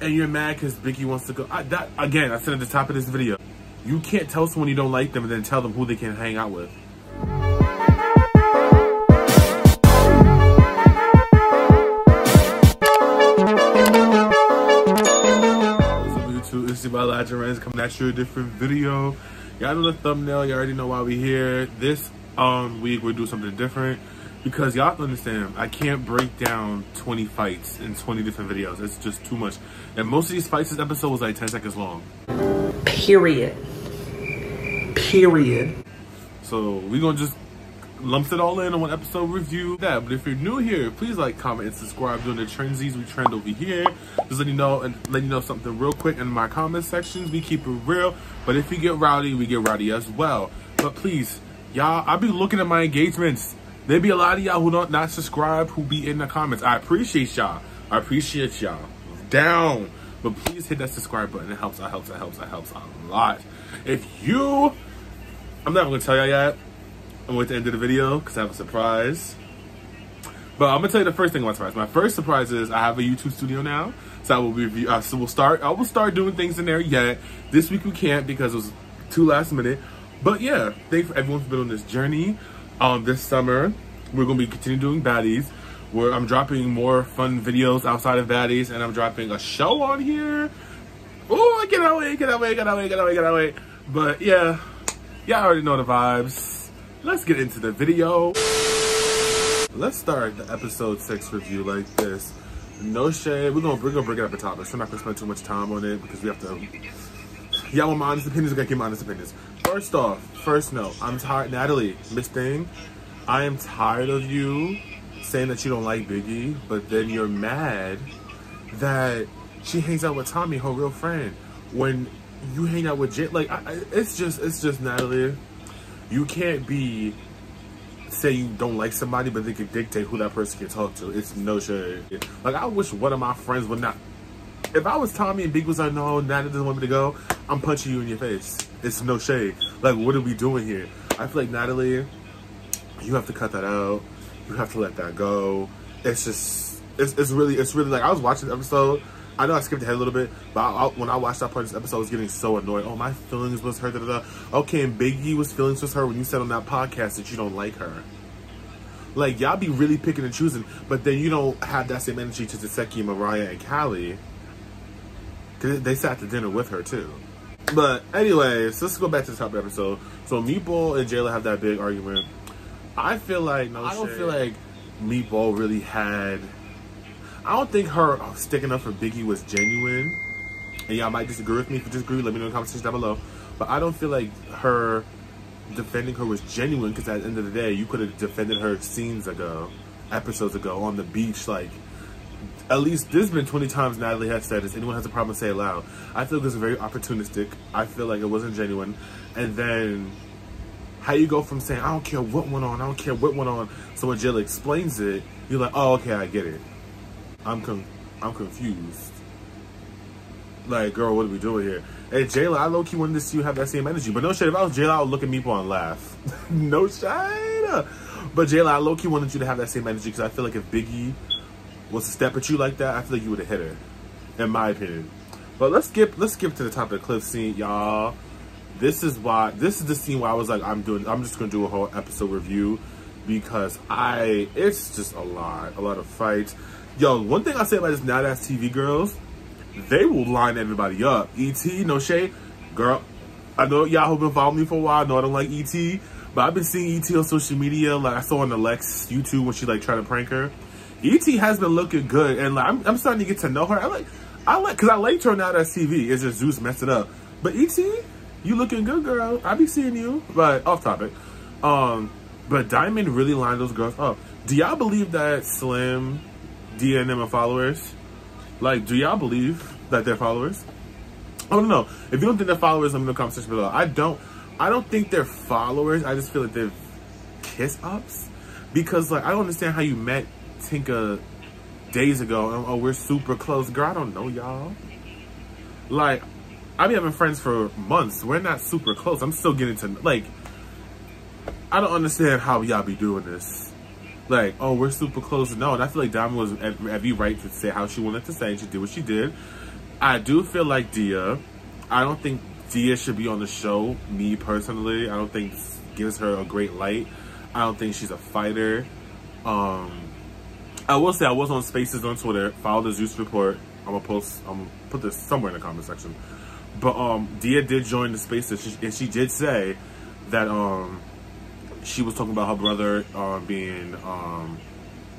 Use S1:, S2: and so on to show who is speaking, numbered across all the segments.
S1: and you're mad because Biggie wants to go. I, that again, I said at the top of this video, you can't tell someone you don't like them and then tell them who they can hang out with. What's up, YouTube? It's your Elijah Renze coming at you a different video. Y'all know the thumbnail. You already know why we here. This um week we're doing something different because y'all understand I can't break down 20 fights in 20 different videos. It's just too much. And most of these fights, this episode was like 10 seconds long.
S2: Period. Period.
S1: So we're gonna just lump it all in on one episode review. Yeah, but if you're new here, please like, comment, and subscribe. Doing the Trenzies we trend over here. Just let you know and let you know something real quick in my comment sections. We keep it real, but if we get rowdy, we get rowdy as well. But please, y'all, I be looking at my engagements. There be a lot of y'all who don't not subscribe who be in the comments. I appreciate y'all. I appreciate y'all. Down. But please hit that subscribe button. It helps, it helps, it helps, it helps a lot. If you I'm not gonna tell y'all yet. I'm wait to end of the video because I have a surprise. But I'm gonna tell you the first thing about surprise. My first surprise is I have a YouTube studio now, so I will be. Uh, so we'll start. I will start doing things in there yet. This week we can't because it was too last minute. But yeah, thanks for everyone for being on this journey. Um, this summer we're gonna be continuing doing baddies. Where I'm dropping more fun videos outside of baddies, and I'm dropping a show on here. Oh, get away, get away, get away, get away, get away. But yeah, y'all already know the vibes. Let's get into the video. Let's start the episode six review like this. No shade. We're gonna we're gonna bring it up the top. We're not gonna spend too much time on it because we have to. Y'all want my honest opinions? I gotta give my honest opinions. First off, first note, I'm tired. Natalie, Miss Thing, I am tired of you saying that you don't like Biggie, but then you're mad that she hangs out with Tommy, her real friend, when you hang out with Jay. Like, I, it's just, it's just Natalie. You can't be say you don't like somebody, but they can dictate who that person can talk to. It's no shade. Like, I wish one of my friends would not. If I was Tommy and Big was like, no, Natalie doesn't want me to go, I'm punching you in your face. It's no shade. Like, what are we doing here? I feel like Natalie, you have to cut that out. You have to let that go. It's just, it's, it's really, it's really like, I was watching the episode. I know I skipped ahead a little bit, but I, I, when I watched that part of this episode, I was getting so annoyed. Oh, my feelings was hurt. Da, da, da. Okay, and Biggie was feelings was hurt when you said on that podcast that you don't like her. Like, y'all be really picking and choosing, but then you don't have that same energy to Tesehki, Mariah, and Callie. They sat to dinner with her, too. But anyways, let's go back to the top of the episode. So Meatball and Jayla have that big argument. I feel like no I don't feel like Meatball really had. I don't think her sticking up for Biggie was genuine. And y'all might disagree with me. If you disagree, let me know in the comments down below. But I don't feel like her defending her was genuine because at the end of the day, you could have defended her scenes ago, episodes ago on the beach. Like, at least there's been 20 times Natalie has said, if anyone has a problem, say it loud. I feel this is very opportunistic. I feel like it wasn't genuine. And then how you go from saying, I don't care what went on, I don't care what went on. So when Jill explains it, you're like, oh, okay, I get it. I'm con I'm confused. Like, girl, what are we doing here? Hey, Jayla, I low key wanted to see you have that same energy. But no shit, if I was Jayla, I would look at Meatball and laugh. no shit. But Jayla, I low key wanted you to have that same energy because I feel like if Biggie was to step at you like that, I feel like you would have hit her. In my opinion. But let's skip let's skip to the top of the cliff scene, y'all. This is why this is the scene where I was like, I'm doing I'm just gonna do a whole episode review because I it's just a lot. A lot of fights. Yo, one thing I say about this Now That's TV girls, they will line everybody up. E.T., no shade. Girl, I know y'all who been following me for a while know I don't like E.T., but I've been seeing E.T. on social media. Like, I saw on the Lex YouTube when she, like, tried to prank her. E.T. has been looking good, and, like, I'm, I'm starting to get to know her. I like, I like, because I liked her Now That's TV. It's just Zeus messed it up. But E.T., you looking good, girl. I be seeing you. But, off topic. Um, but Diamond really lined those girls up. Do y'all believe that Slim DNM are followers? Like, do y'all believe that they're followers? I don't know. If you don't think they're followers, let me know in the comment section below. I don't. I don't think they're followers. I just feel like they're kiss ups because like I don't understand how you met Tinka days ago and oh we're super close. Girl, I don't know y'all. Like I've been having friends for months. We're not super close. I'm still getting to like. I don't understand how y'all be doing this like, oh, we're super close. No, and I feel like Diamond was every right to say how she wanted to say, and she did what she did. I do feel like Dia. I don't think Dia should be on the show. Me personally, I don't think gives her a great light. I don't think she's a fighter. Um, I will say I was on Spaces on Twitter. Follow the Zeus report. I'm gonna post. I'm gonna put this somewhere in the comment section. But um, Dia did join the Spaces, and she, and she did say that um, she was talking about her brother uh, being um,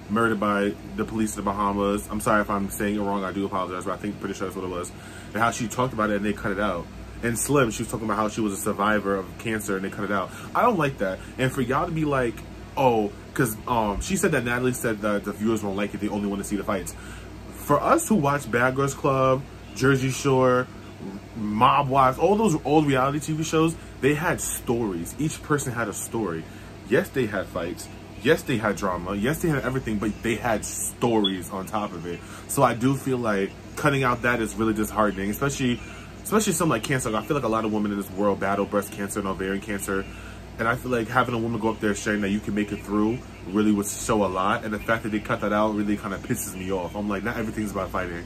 S1: murdered by the police in the Bahamas. I'm sorry if I'm saying it wrong. I do apologize, but I think pretty sure that's what it was. And how she talked about it and they cut it out. And Slim, she was talking about how she was a survivor of cancer and they cut it out. I don't like that. And for y'all to be like, oh, because um, she said that Natalie said that the viewers won't like it. They only want to see the fights. For us who watch Bad Girls Club, Jersey Shore, Mob Wives, all those old reality TV shows, they had stories. Each person had a story. Yes, they had fights. Yes, they had drama. Yes, they had everything, but they had stories on top of it. So I do feel like cutting out that is really disheartening, especially especially something like cancer. I feel like a lot of women in this world battle breast cancer and ovarian cancer. And I feel like having a woman go up there sharing that you can make it through really would show a lot. And the fact that they cut that out really kind of pisses me off. I'm like, not everything's about fighting.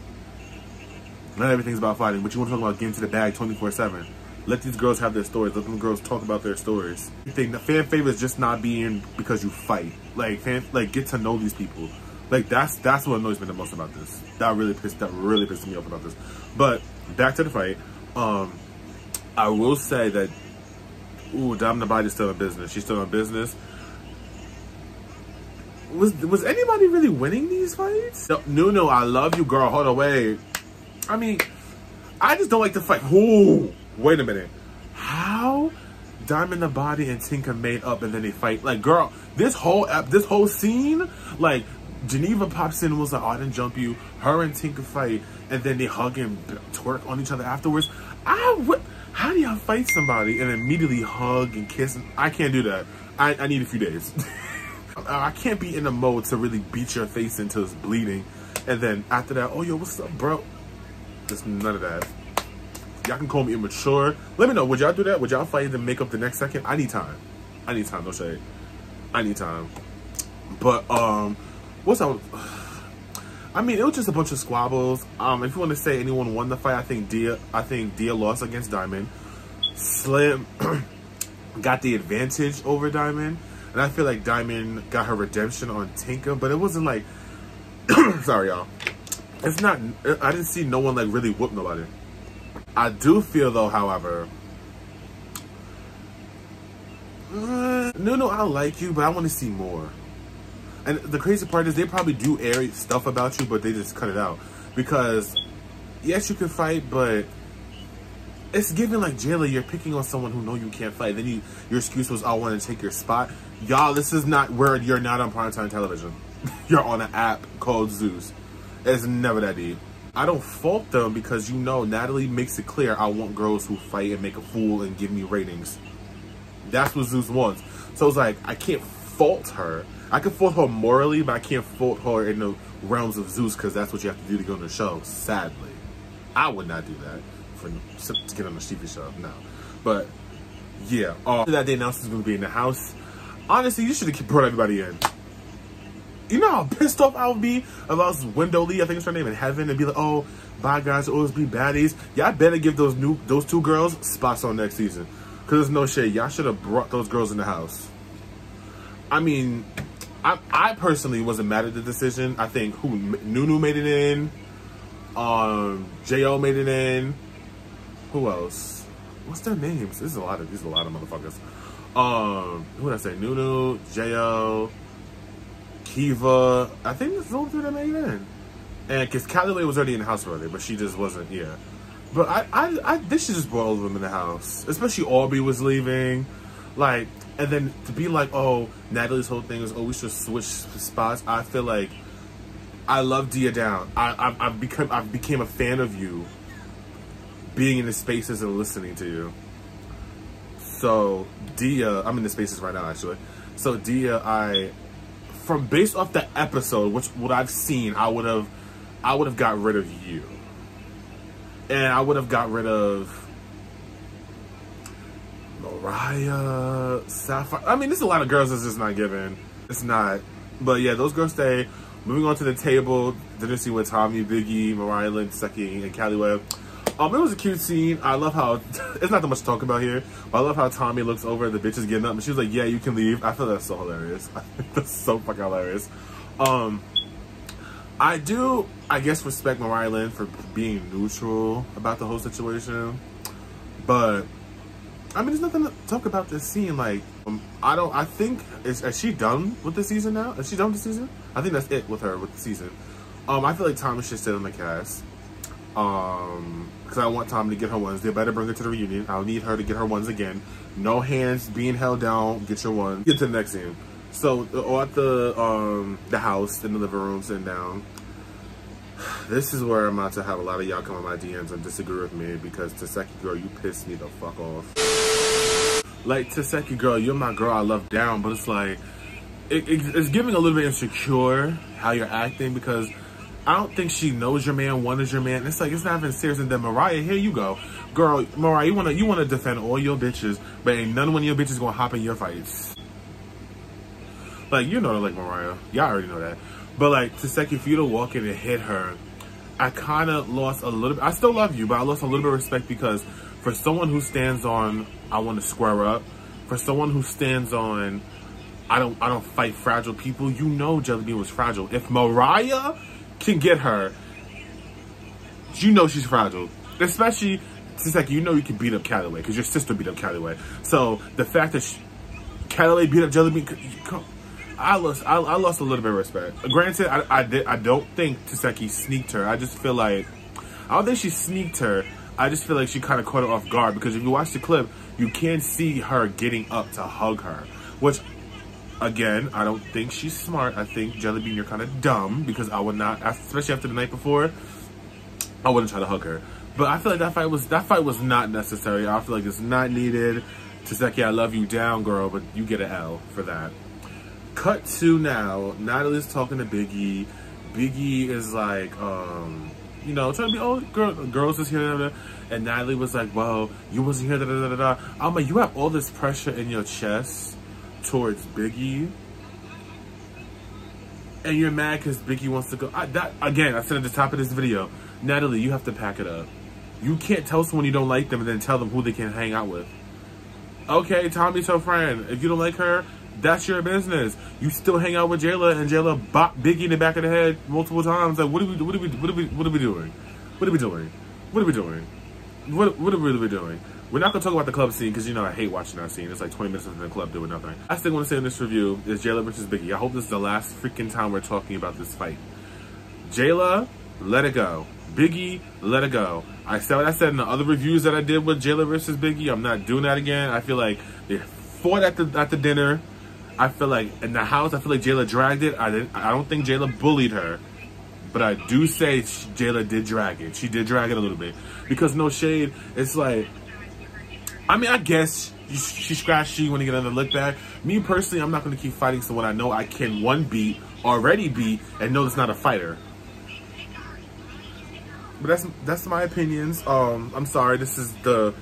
S1: Not everything's about fighting, but you want to talk about getting to the bag 24 7. Let these girls have their stories. Let them girls talk about their stories. I think the fan favorites just not being because you fight. Like fan, like get to know these people. Like that's that's what annoys me the most about this. That really pissed that really pissed me off about this. But back to the fight. Um, I will say that. Ooh, Diamond the Body's still in business. She's still in business. Was was anybody really winning these fights? No, no. I love you, girl. Hold wait. I mean, I just don't like to fight. Ooh. Wait a minute. How Diamond the Body and Tinka made up and then they fight? Like, girl, this whole this whole scene, like, Geneva pops in and was like, oh, I didn't jump you. Her and Tinka fight, and then they hug and twerk on each other afterwards. I would. How do y'all fight somebody and immediately hug and kiss? I can't do that. I, I need a few days. I can't be in the mode to really beat your face until it's bleeding. And then after that, oh, yo, what's up, bro? Just none of that. Y'all can call me immature. Let me know. Would y'all do that? Would y'all fight and then make up the next second? I need time. I need time. No shade. I need time. But um, what's up? I mean, it was just a bunch of squabbles. Um, if you want to say anyone won the fight, I think Dia. I think Dia lost against Diamond. Slim got the advantage over Diamond, and I feel like Diamond got her redemption on Tinka. But it wasn't like, sorry y'all. It's not. I didn't see no one like really whoop nobody. I do feel though, however, uh, no, no, I like you, but I want to see more. And the crazy part is they probably do air stuff about you, but they just cut it out. Because, yes, you can fight, but it's given like Jayla, you're picking on someone who know you can't fight. Then you, your excuse was, I want to take your spot. Y'all, this is not where you're not on primetime television. you're on an app called Zeus. It's never that deep. I don't fault them because you know Natalie makes it clear I want girls who fight and make a fool and give me ratings. That's what Zeus wants. So it's like I can't fault her. I can fault her morally, but I can't fault her in the realms of Zeus because that's what you have to do to go on the show. Sadly, I would not do that for to get on the TV show. No, but yeah. Uh, that they announced is going to be in the house. Honestly, you should have brought everybody in. You know how pissed off I would be if I was Wendell-Lee, I think it's her name, in heaven, and be like, oh, bye guys, always be baddies. Y'all better give those new those two girls spots on next season. Cause there's no shade. Y'all should have brought those girls in the house. I mean, I, I personally wasn't mad at the decision. I think who Nunu made it in, um, Jo made it in. Who else? What's their names? This is a lot of these a lot of motherfuckers. Um, who did I say? Nunu, Jo, Kiva. I think the only three that made it in. And because Callaway was already in the house already, but she just wasn't here. But I, I, I this should just brought all of them in the house. Especially Aubrey was leaving. Like, and then to be like, oh, Natalie's whole thing is, oh, we should switch spots. I feel like I love Dia down. I, I, I've become, I became a fan of you being in the spaces and listening to you. So Dia, I'm in the spaces right now actually. So Dia, I, from based off the episode, which what I've seen, I would have, I would have got rid of you, and I would have got rid of Mariah, Sapphire. I mean, there's a lot of girls that's just not given. It's not. But yeah, those girls stay. moving on to the table, dinner scene with Tommy, Biggie, Mariah Lynn, Seki, and Callie Webb. Um, it was a cute scene. I love how it's not that much to talk about here, but I love how Tommy looks over the bitches getting up, and she was like, "Yeah, you can leave." I feel that's so hilarious. that's so fucking hilarious. Um, I do, I guess, respect Mariah Lynn for being neutral about the whole situation, but I mean, there's nothing to talk about this scene. Like, um, I don't. I think is, is she done with the season now? Is she done with the season? I think that's it with her with the season. Um, I feel like Tommy should sit on the cast. Um, because I want Tommy to get her ones. They better bring her to the reunion. I'll need her to get her ones again. No hands being held down. Get your one. Get to the next scene. So, uh, at the um the house in the living room, sitting down. This is where I'm about to have a lot of y'all come on my DMs and disagree with me because Tesehki girl, you pissed me the fuck off. Like Tesehki girl, you're my girl I love down, but it's like it, it, it's giving a little bit insecure how you're acting because I don't think she knows your man, one is your man. It's like it's not even serious. And then Mariah, here you go, girl. Mariah, you wanna you wanna defend all your bitches, but ain't none of your bitches gonna hop in your fights. Like you know, like Mariah, y'all already know that. But like Tesehki, for you to walk in and hit her, I kind of lost a little. bit. I still love you, but I lost a little bit of respect because for someone who stands on, I want to square up. For someone who stands on, I don't, I don't fight fragile people. You know, Jelly Bean was fragile. If Mariah can get her, you know she's fragile. Especially, since, like, you know you can beat up Calloway because your sister beat up Calloway. So the fact that she, Calloway beat up Jelly Bean, I lost I, I, lost a little bit of respect. Granted, I, I did I don't think Tesehki sneaked her. I just feel like I don't think she sneaked her. I just feel like she kind of caught her off guard because if you watch the clip, you can see her getting up to hug her, which again, I don't think she's smart. I think Jellybean, you're kind of dumb because I would not, especially after the night before, I wouldn't try to hug her. But I feel like that fight was that fight was not necessary. I feel like it's not needed. Tesehki, I love you down, girl, but you get an L for that. Cut to now, Natalie's talking to Biggie. Biggie is like, um, you know, trying to be, oh, girl, girls is here, da, da. and Natalie was like, well, you wasn't here, da, da, da, da. I'm like, you have all this pressure in your chest towards Biggie, and you're mad because Biggie wants to go. I, that Again, I said at the top of this video, Natalie, you have to pack it up. You can't tell someone you don't like them and then tell them who they can hang out with. Okay, Tommy's her friend. If you don't like her, that's your business. You still hang out with Jayla and Jayla bop Biggie in the back of the head multiple times. Like, what are we, what are we, what are we, what are we doing? What are we doing? What are we doing? What, what are we really doing? We're not gonna talk about the club scene because you know I hate watching that scene. It's like 20 minutes in the club doing nothing. I still want to say in this review is Jayla versus Biggie. I hope this is the last freaking time we're talking about this fight. Jayla, let it go. Biggie, let it go. I said what I said in the other reviews that I did with Jayla versus Biggie. I'm not doing that again. I feel like they fought at the at the dinner. I feel like in the house, I feel like Jayla dragged it. I didn't. I don't think Jayla bullied her, but I do say Jayla did drag it. She did drag it a little bit because no shade. It's like, I mean, I guess she scratched you when you get another look back. Me personally, I'm not going to keep fighting someone I know I can one beat, already beat, and know it's not a fighter. But that's that's my opinions. Um, I'm sorry. This is the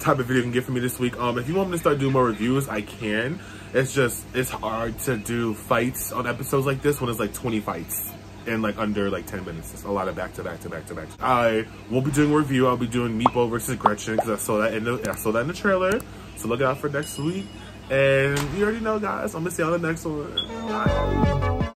S1: type of video you can get from me this week. Um, if you want me to start doing more reviews, I can. It's just, it's hard to do fights on episodes like this when it's like 20 fights in like under like 10 minutes. It's a lot of back to back to back to back. I won't be doing a review. I'll be doing Meatball versus Gretchen because I saw that in the I saw that in the trailer. So look out for next week. And you already know, guys. I'm gonna see you on the next one. Bye.